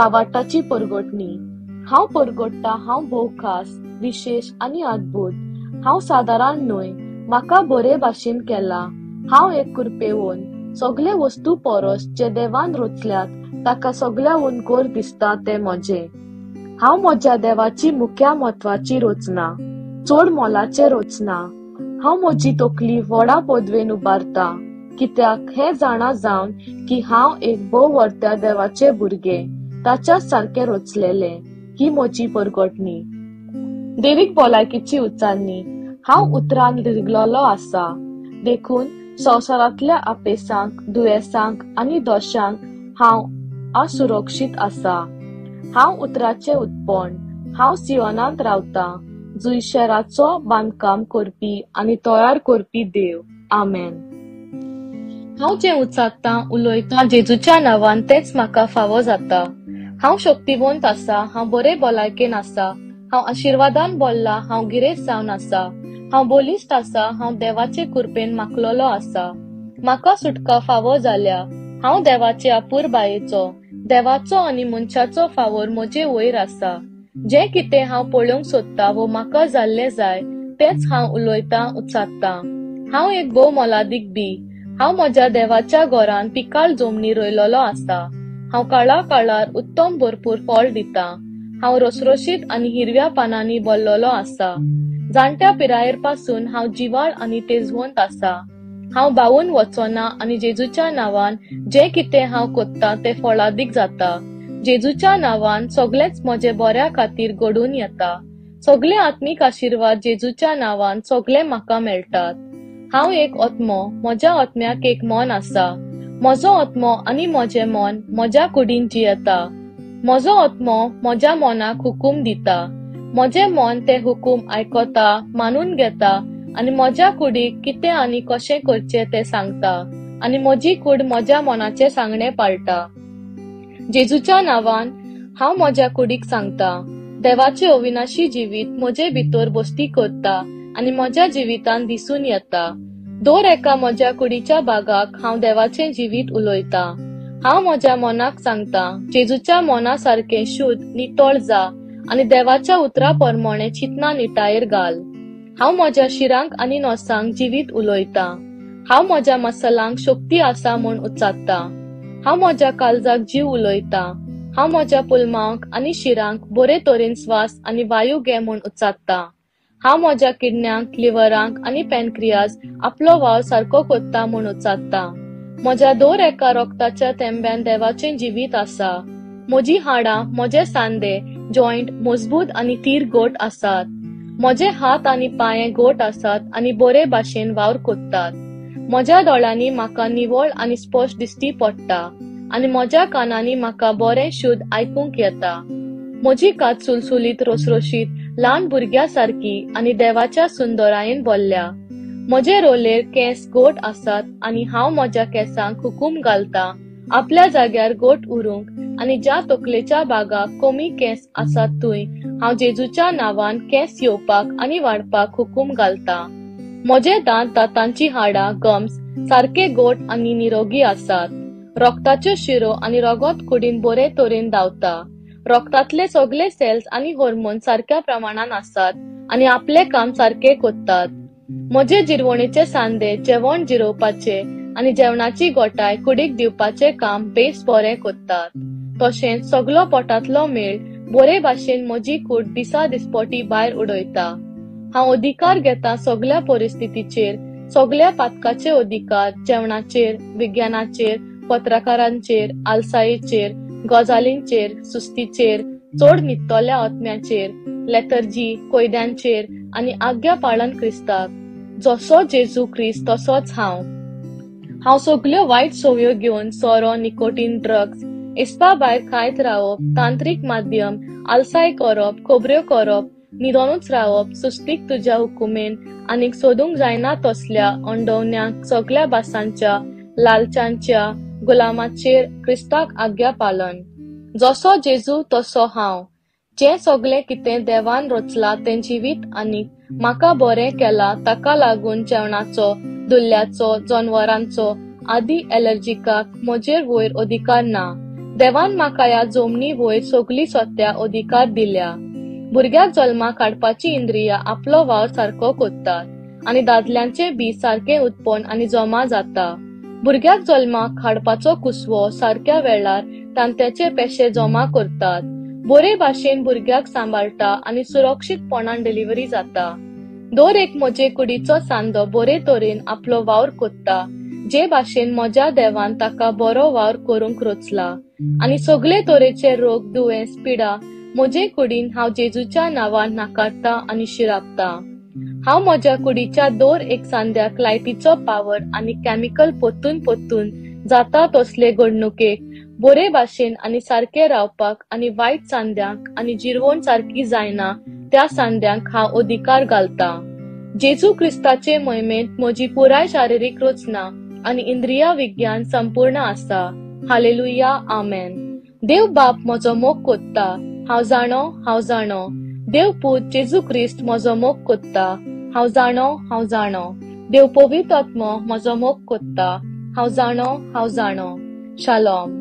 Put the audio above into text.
बाबाटाची परगटणी. हांव परगट्टा हांव भोव खास विशेष आनी अद्भुत. हांव सादारण न्हय म्हाका बरे भाशेन केला. हांव एक कुरपेवोन सगळे वस्तू परस जे देवान रचल्यात ताका सगळ्या उनकोर दिसता ते म्हजे. हांव म्हज्या देवाची मुख्या म्हत्वाची रचना चड मोलाचे रचना. हांव म्हजी तकली व्हडा पदवेन उबारता कित्याक हे जाणा जावन की हांव एक भोव व्हरत्या देवाचे भुरगे. ताच्या सारखे रोचलेले. ही म्हजी परगटणी. देवीक भलायकेची उच्चारणी हांव उतरान रिगलोलो आसा. देखून संवसारांतल्या आपेसांक दुयेसांक आनी दोशांक हांव असुरक्षीत आसा. हांव उतराचे उत्पन्न हांव सियोनांत रावतां. जुय शहराचो बांदकाम करपी आनी तयार करपी देव. आमेन. हांव जें उचात्तां उलयतां जेजूच्या नांवान तेच म्हाका फावो जाता. हांव शक्तिवंत आसा हांव बरे भलायकेन आसा. हांव आशिर्वादान बोल्ला हांव गिरेस्त जावन आसा. हांव बोलिस्ट आसा हांव देवाचे कृपेन माखलोलो आसा. म्हाका सुटका फावो जाल्या. हांव देवाचे आपूर बायेचो. देवाचो आनी मनशाचो फावोर म्हजे वयर आसा. जें कितें हांव पळोवंक सोदतां वो म्हाका जाल्ले जाय तेच हांव उलयतां उचात्तां हांव एक भोव मोलादीक बी. हांव म्हज्या देवाच्या घरान पिकाळ जमनी रोयलोलो आसा. हांव काळा काळार उत्तम भरपूर फळ दिता. हांव रसरशीत आनी हिरव्या पानांनी भरलेलो आसा. जाणट्या पिरायेरपासून हांव जिवाळ आनी तेजवंत आसा. हांव बावून वचना आनी जेजूच्या नांवान जें कितें हांव कोत्तां तें फळादीक जाता. जेजूच्या नांवान सगळेच म्हजे बऱ्या खातीर घडून येता. सगळे आत्मीक आशिर्वाद जेजूच्या नांवान सगळे म्हाका मेळटात. हांव एक आत्मो म्हज्या आत्म्याक एक मन आसा. म्हजो आत्मो आनी म्हजें मन म्हज्या कुडीन जियेता म्हजो आत्मो म्हज्या मनाक हुकूम दिता म्हजें मन ते हुकूम आयकता मानून घेता आनी म्हज्या कुडीक कितें आनी कशें करचें तें सांगता आनी म्हजी कूड म्हज्या मनाचें सांगणें पाळटा जेजूच्या नांवान हांव म्हज्या कुडीक सांगता देवाचे अविनाशी जिवीत म्हजे भितर बसती करता आनी म्हज्या जिवितान दिसून येता दर एका म्हज्या कुडीच्या बागाक हांव देवाचें जिवीत उलयता. हांव म्हज्या मनाक सांगता जेजूच्या मना सारकें शुद्ध नितळ जा आनी देवाच्या उतरा प्रमाणे चितना निटायर घाल. हांव म्हज्या शिरांक आनी नोसांक जिवीत उलयता. हांव म्हज्या मसलांक शक्ती आसा म्हूण उचात्ता हांव म्हज्या काळजाक जीव उलयता. हांव म्हज्या पुलमांक आनी शिरांक बरे तरेन स्वास आनी वायू घे म्हूण उचात्ता हांव म्हज्या किडण्यांक लिव्हरांक आनी पॅनक्रियास आपलो वाव सारको कोत्ता म्हूण उचात्ता म्हज्या दोर एका रोगताच्या तेंब्यान देवाचें जिवीत आसा. म्हजी हाडां म्हजे सांदे जॉयंट मजबूत आनी तीर गोट आसात. म्हजे हात आनी पांये गोट आसात आनी बरे भाशेन वावर कोत्तात. म्हज्या दोळ्यांनी म्हाका निवळ आनी स्पश्ट दिश्टी पडटा आनी म्हज्या कानांनी म्हाका बरें शुद्ध आयकूंक येता. म्हजी कात सुलसुलीत रोसरोशीत ल्हान भुरग्या सारकी आनी देवाच्या सुंदरायेन बोल्ल्या. म्हजे रोलेर केस गोट आसात आनी हांव म्हज्या केसांक हुकूम घालता. आपल्या जाग्यार गोट उरूंक आनी ज्या तकलेच्या बागाक कमी केस आसात थंय हांव जेजूच्या नांवान केस येवपाक आनी वाडपाक हुकूम घालता. म्हजे दांत दांतांची हाडां गम्स सारके गोट आनी निरोगी आसात रक्ताच्यो शिरो आनी रगत कुडीन बरे तरेन धांवता. रोगतातले सगळे सेल्स आनी हॉर्मोन सारक्या प्रमाणान आसात आनी आपले काम सारखे कोत्तात म्हजे जिरवणेचे सांदे जेवण जिरोवपाचे आनी जेवणाची गोटाय कुडीक दिवपाचे काम बेस बरें कोत्तात तशेंच सगळो पोटांतलो मेळ बरे भाशेन म्हजी कूड दिसा दिसपोटी भायर उडयता. हांव अधिकार घेता सगळ्या परिस्थितीचेर सगळ्या पातकाचे अधिकार जेवणाचेर विज्ञानाचेर पत्रकारांचेर आलसायेचेर गजालींचेर सुस्तीचेर चड न्हिदतल्या आत्म्याचेर लेथर्जी कोयद्यांचेर आनी आज्ञा पाळन क्रिस्ताक. जसो जेजू क्रिस्त तसोच हांव. हांव सगल्यो वायट सवयो घेवन सोरो निकोटीन ड्रग्स इस्पा भायर खायत रावप तांत्रीक माध्यम आलसाय करप खोबऱ्यो करप न्हिदोनूच रावप सुस्तीक तुज्या हुकुमेन आनीक सोदूंक जायना तसल्या अंडवण्यांक सगळ्या भासांच्या लालचांच्या गुलामाचेर क्रिस्ताक आज्ञा पालन जसो जेजू तसो हांव जे सगळे कितें देवान रचला तें जिवीत आनी म्हाका बरें केला ताका लागून जेवणाचो दुल्ल्याचो जनवरांचो आदी एलर्जिकाक म्हजेर वयर अधिकार ना देवान म्हाका ह्या जमनी वयर सगली सत्या अधिकार दिल्या भुरग्याक जल्मा काडपाची इंद्रिया आपलो वावर सारको कोत्तात आनी दादल्यांचे बी सारकें उत्पन्न आनी जमा जाता भुरग्याक जल्माक हाडपाचो कुसवो सारक्या वेळार तांत्याचे पेशे जमा करतात. बरे भाशेन भुरग्याक सांबाळटा आनी सुरक्षीतपणान डिलिव्हरी जाता. दर एक म्हजे कुडीचो सांदो बरे तरेन आपलो वावर कोत्ता. जे भाशेन म्हज्या देवान ताका बरो वावर करूंक रोचला. आनी सगळे तरेचे रोग दुयेंस पिडा म्हजे कुडीन हांव जेजूच्या नांवान नाकारता आनी शिरापता हांव म्हज्या कुडीच्या दर एक सांद्याक लायटीचो पावर आनी केमिकल पोत्तून पोत्तून जाता तसले घडणुकेक बरे भाशेन आनी सारखे रावपाक आनी वायट सांद्यांक आनी जिरवण सारखी जायना त्या सांद्यांक हांव अधिकार घालता. जेजू क्रिस्ताचे मोहिमेंत म्हजी पुराय शारिरीक रचना आनी इंद्रिया विज्ञान संपूर्ण आसा. Hallelujah amen. देव बाप म्हजो मोग कोत्ता. हांव जाणो हांव जाणो. देव पूत जेजू क्रिस्त म्हजो मोग कोत्ता. हांव जाणो हांव जाणो देव पवित्र आत्मो म्हजो मोग कोत्ता हांव जाणो हांव जाणो शालोम